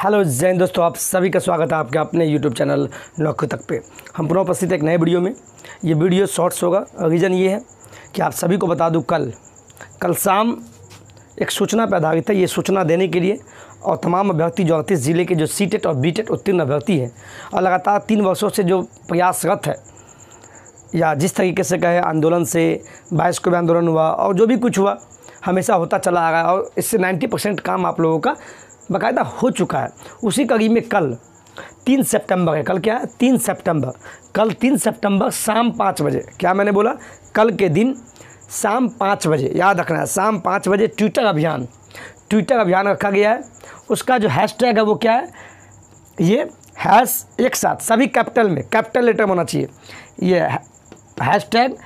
Hello Jain दोस्तों, आप सभी का स्वागत है आपके अपने यूट्यूब चैनल नौकरी तक पे। हम पुनः उपस्थित एक नए वीडियो में। ये वीडियो शॉर्ट्स होगा। रीज़न ये है कि आप सभी को बता दूँ, कल कल शाम एक सूचना पर आधारित है ये सूचना देने के लिए और तमाम अभ्यर्थी जो अड़तीस ज़िले के जो सी टेट और बी टेट उत्तीर्ण अभ्यर्थी हैं, और लगातार तीन वर्षों से जो प्रयासरत है, या जिस तरीके से कहे, आंदोलन से बाईस को भी आंदोलन हुआ और जो भी कुछ हुआ, हमेशा होता चला आ रहा है और इससे 90 परसेंट काम आप लोगों का बाकायदा हो चुका है। उसी कड़ी में कल तीन सितंबर है। कल क्या है? तीन सितंबर। कल तीन सितंबर शाम पाँच बजे। क्या मैंने बोला? कल के दिन शाम पाँच बजे। याद रखना है, शाम पाँच बजे ट्विटर अभियान। ट्विटर अभियान रखा गया है। उसका जो हैशटैग है वो क्या है? ये हैश एक साथ, सभी कैपिटल में, कैपिटल लेटर होना चाहिए। ये hashtag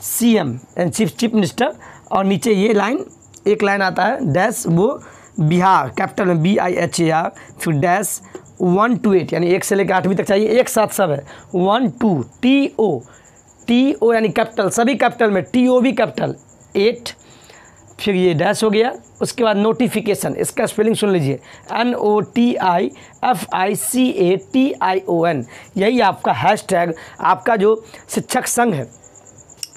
C M and chief chief minister, और नीचे ये लाइन, एक लाइन आता है, डैश वो बिहार, कैपिटल में B I H A R फिर डैश वन टू एट यानी एक से लेकर आठवीं तक चाहिए, एक साथ सब है। One two T O T O यानी कैपिटल सभी कैपिटल में टी ओ भी कैपिटल एट फिर ये डैश हो गया। उसके बाद नोटिफिकेशन इसका स्पेलिंग सुन लीजिए। N O T I F I C A T I O N यही आपका हैश टैग आपका जो शिक्षक संघ है।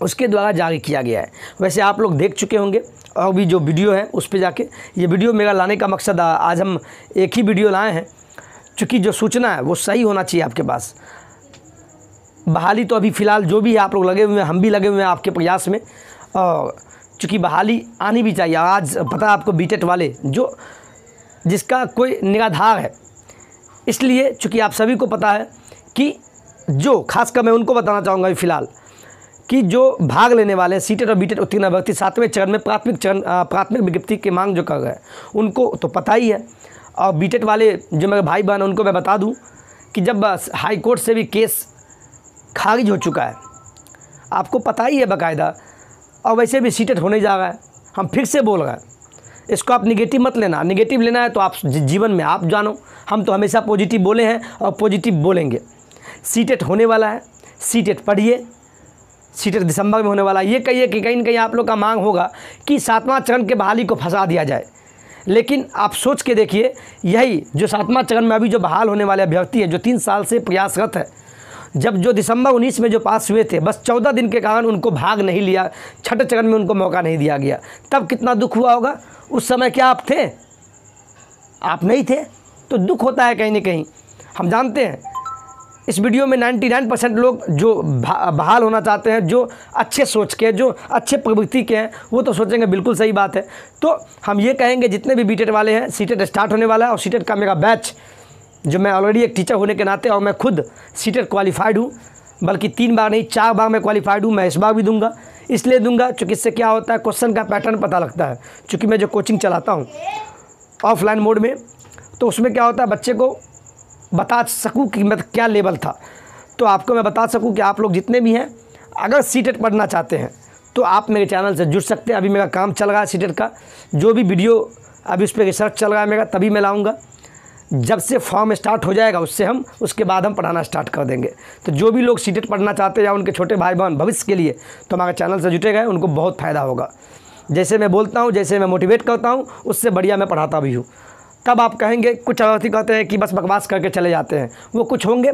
उसके द्वारा जारी किया गया है। वैसे आप लोग देख चुके होंगे, और भी जो वीडियो है, उस पर जाके। ये वीडियो मेरा लाने का मकसद आज हम एक ही वीडियो लाए हैं, चूँकि जो सूचना है, वो सही होना चाहिए आपके पास। बहाली तो अभी फ़िलहाल जो भी है आप लोग लगे हुए हैं, हम भी लगे हुए हैं आपके प्रयास में, और चूँकि बहाली आनी भी चाहिए आज पता है आपको बीटेट वाले, जो, जिसका कोई निराधार है। इसलिए चूँकि आप सभी को पता है कि जो, खासकर मैं उनको बताना चाहूँगा अभी फ़िलहाल कि जो भाग लेने वाले सीटेट और बीटेट उत्तीर्ण अभ्यर्थी सातवें चरण में प्राथमिक चरण प्राथमिक विज्ञप्ति की मांग जो कर रहे हैं, उनको तो पता ही है। और बीटेट वाले जो मेरे भाई बहन उनको मैं बता दूँ कि जब हाई कोर्ट से भी केस खारिज हो चुका है, आपको पता ही है बाकायदा, और वैसे भी सीटेट होने जा रहा है, हम फिर से बोल रहे हैं, इसको आप निगेटिव मत लेना। निगेटिव लेना है तो आप जीवन में आप जानो, हम तो हमेशा पॉजिटिव बोले हैं और पॉजिटिव बोलेंगे। सीटेट होने वाला है सीटेट पढ़िए सीटेट दिसंबर में होने वाला ये कहिए कि कहीं ना कहीं आप लोग का मांग होगा कि सातवां चरण के बहाली को फंसा दिया जाए। लेकिन आप सोच के देखिए, यही जो सातवां चरण में अभी जो बहाल होने वाले अभ्यर्थी है, जो तीन साल से प्रयासरत है, जब जो दिसंबर उन्नीस में जो पास हुए थे, बस चौदह दिन के कारण उनको भाग नहीं लिया, छठे चरण में उनको मौका नहीं दिया गया। तब कितना दुख हुआ होगा? उस समय क्या आप थे? आप नहीं थे? तो दुख होता है कहीं ना कहीं। हम जानते हैं इस वीडियो में 99 परसेंट लोग जो बहाल होना चाहते हैं, जो अच्छे सोच के जो अच्छे प्रवृत्ति के हैं, वो तो सोचेंगे बिल्कुल सही बात है। तो हम ये कहेंगे, जितने भी बीटेड वाले हैं सीटेड स्टार्ट होने वाला है और सीटेड का मेरा बैच जो मैं ऑलरेडी एक टीचर होने के नाते और मैं खुद सीटेड क्वालिफाइड हूँ, बल्कि तीन बार नहीं, चार बार मैं क्वालिफाइड हूँ, मैं इस बार भी दूँगा। इसलिए दूँगा चूँकि इससे क्या होता है क्वेश्चन का पैटर्न पता लगता है चूँकि मैं जो कोचिंग चलाता हूँ ऑफलाइन मोड में तो उसमें क्या होता है, बच्चे को बता सकूँ कि मतलब क्या लेवल था। तो आपको मैं बता सकूँ कि आप लोग जितने भी हैं, अगर सीटेट पढ़ना चाहते हैं तो आप मेरे चैनल से जुड़ सकते हैं। अभी मेरा काम चल रहा है सीटेट का। जो भी वीडियो अभी उस पर रिसर्च चल रहा है मेरा, तभी मैं लाऊँगा। जब से फॉर्म स्टार्ट हो जाएगा, उससे हम, उसके बाद हम पढ़ाना स्टार्ट कर देंगे। तो जो भी लोग सीटेट पढ़ना चाहते हैं या उनके छोटे भाई बहन भविष्य के लिए तो हमारे चैनल से जुटे गए, उनको बहुत फ़ायदा होगा। जैसे मैं बोलता हूँ, जैसे मैं मोटिवेट करता हूँ, उससे बढ़िया मैं पढ़ाता भी हूँ। तब आप कहेंगे, कुछ अर्थी कहते हैं कि बस बकवास करके चले जाते हैं। वो कुछ होंगे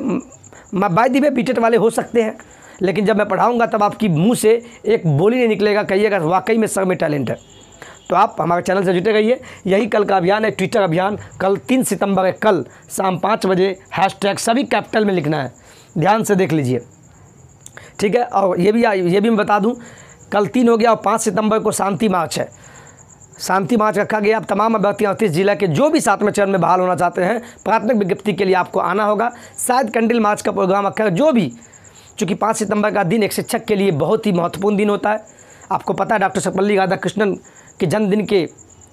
बाई दी बीटेट वाले हो सकते हैं। लेकिन जब मैं पढ़ाऊँगा, तब आपकी मुँह से एक बोली नहीं निकलेगा, कहिएगा, वाकई में सर में टैलेंट है। तो आप हमारे चैनल से जुटे रहिए। यही कल का अभियान है ट्विटर अभियान। कल तीन सितंबर है, कल शाम पाँच बजे हैश टैग सभी कैपिटल में लिखना है। ध्यान से देख लीजिए। ठीक है? और ये भी ये भी मैं बता दूँ, कल तीन हो गया और पाँच सितंबर को शांति मार्च है। शांति मार्च रखा गया। अब तमाम अभ्यर्थी अड़तीस जिला के जो भी सातवें चरण में बहाल होना चाहते हैं, प्राथमिक विज्ञप्ति के लिए आपको आना होगा। शायद कैंडल मार्च का प्रोग्राम रखा जो भी, चूँकि पाँच सितंबर का दिन एक शिक्षक के लिए बहुत ही महत्वपूर्ण दिन होता है। आपको पता है डॉक्टर सर्वपल्ली राधाकृष्णन के जन्मदिन के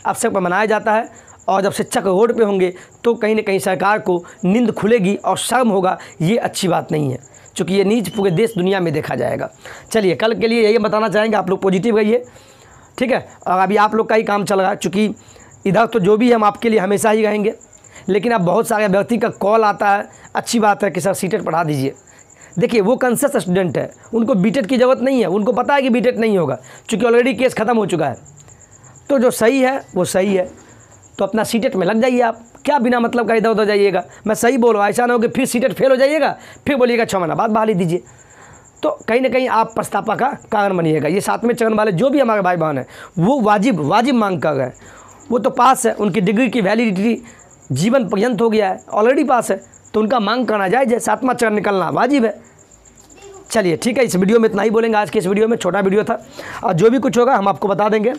अवसर पर मनाया जाता है और जब शिक्षक रोड पे होंगे तो कहीं ना कहीं सरकार को नींद खुलेगी और शर्म होगा, ये अच्छी बात नहीं है, चूँकि ये नीच पूरे देश दुनिया में देखा जाएगा। चलिए, कल के लिए यही बताना चाहेंगे। आप लोग पॉजिटिव रहिए। ठीक है? और अभी आप लोग का ही काम चल रहा है, चूँकि इधर तो जो भी हम आपके लिए हमेशा ही रहेंगे, लेकिन अब बहुत सारे व्यक्ति का कॉल आता है। अच्छी बात है कि सर सीटेट पढ़ा दीजिए। देखिए, वो कंसस स्टूडेंट है, उनको बीटेट की ज़रूरत नहीं है, उनको पता है कि बीटेट नहीं होगा, चूँकि ऑलरेडी केस ख़त्म हो चुका है। तो जो सही है, वो सही है। तो अपना सीटेट में लग जाइए आप, क्या बिना मतलब का इधर उधर जाइएगा? मैं सही बोल रहा हूँ, ऐसा ना हो कि फिर सीटेट फेल हो जाइएगा, फिर बोलिएगा छः महीना बाद बहाली दीजिए। तो कहीं ना कहीं आप पछतापा का कारण बनिएगा। ये सातवें चरण वाले जो भी हमारे भाई बहन हैं, वो वाजिब वाजिब मांग कर गए वो तो पास है, उनकी डिग्री की वैलिडिटी जीवन पर्यंत हो गया है ऑलरेडी पास है तो उनका मांग करना जायज़ है सातवां चरण निकलना वाजिब है। चलिए, ठीक है, इस वीडियो में इतना ही बोलेंगे। आज के इस वीडियो में छोटा वीडियो था। और जो भी कुछ होगा, हम आपको बता देंगे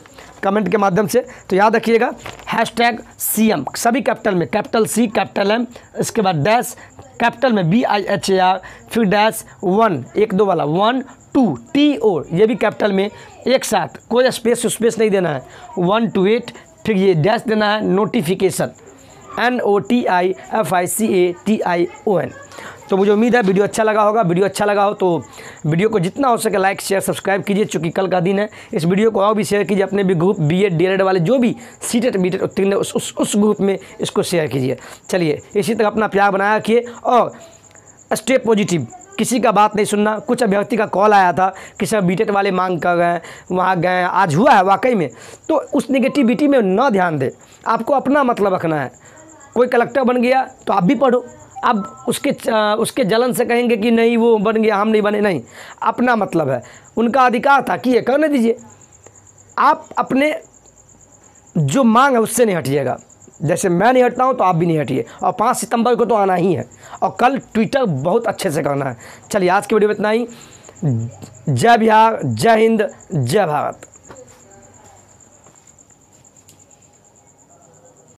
कमेंट के माध्यम से। तो याद रखिएगा हैश टैग सी एम सभी कैपिटल में, कैपिटल सी कैपिटल एम इसके बाद डैश कैपिटल में B I H A R फिर डैश वन एक दो वाला वन टू टी ओ ये भी कैपिटल में, एक साथ, कोई स्पेस स्पेस नहीं देना है। वन टू एट फिर ये डैश देना है notification N O T I F I C A T I O N तो मुझे उम्मीद है वीडियो अच्छा लगा होगा। वीडियो अच्छा लगा हो तो वीडियो को जितना हो सके लाइक शेयर सब्सक्राइब कीजिए। चूँकि कल का दिन है इस वीडियो को और भी शेयर कीजिए। अपने भी ग्रुप बी एड डी वाले जो भी सी टेट बी टेट उत्तीर्ण उस, उस उस ग्रुप में इसको शेयर कीजिए। चलिए इसी तरह अपना प्यार बनाया रखिए और स्टे पॉजिटिव किसी का बात नहीं सुनना। कुछ अभ्यर्थी का कॉल आया था कि सर बीटेट वाले मांग कर गए वहाँ गए आज हुआ है वाकई में। तो उस नेगेटिविटी में न ध्यान दे। आपको अपना मतलब रखना है। कोई कलेक्टर बन गया तो आप भी पढ़ो। अब उसके उसके जलन से कहेंगे कि नहीं, वो बन गया, हम नहीं बने। नहीं, अपना मतलब है। उनका अधिकार था कि ये करने दीजिए। आप अपने, जो मांग है उससे नहीं हटिएगा। जैसे मैं नहीं हटता हूँ तो आप भी नहीं हटिए। और पाँच सितंबर को तो आना ही है। और कल ट्विटर बहुत अच्छे से करना है। चलिए, आज की वीडियो में इतना ही। जय बिहार, जय हिंद, जय भारत।